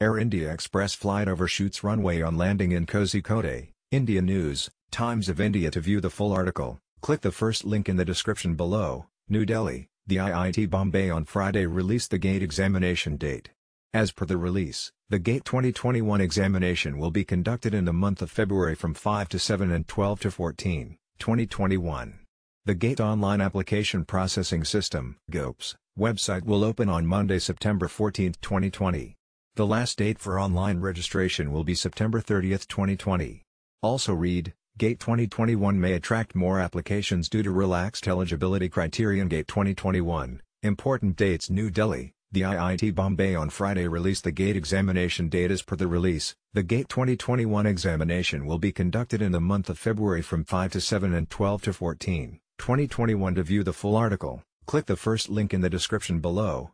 Air India Express flight overshoots runway on landing in Kozhikode, India News, Times of India To view the full article, click the first link in the description below. New Delhi, the IIT Bombay on Friday released the GATE examination date. As per the release, the GATE 2021 examination will be conducted in the month of February from 5 to 7 and 12 to 14, 2021. The GATE Online Application Processing System GOAPS, website will open on Monday, September 14, 2020. The last date for online registration will be September 30, 2020. Also read, GATE 2021 may attract more applications due to relaxed eligibility criterion GATE 2021, important dates New Delhi, the IIT Bombay on Friday released the GATE examination date as per the release. The GATE 2021 examination will be conducted in the month of February from 5 to 7 and 12 to 14, 2021 To view the full article, click the first link in the description below.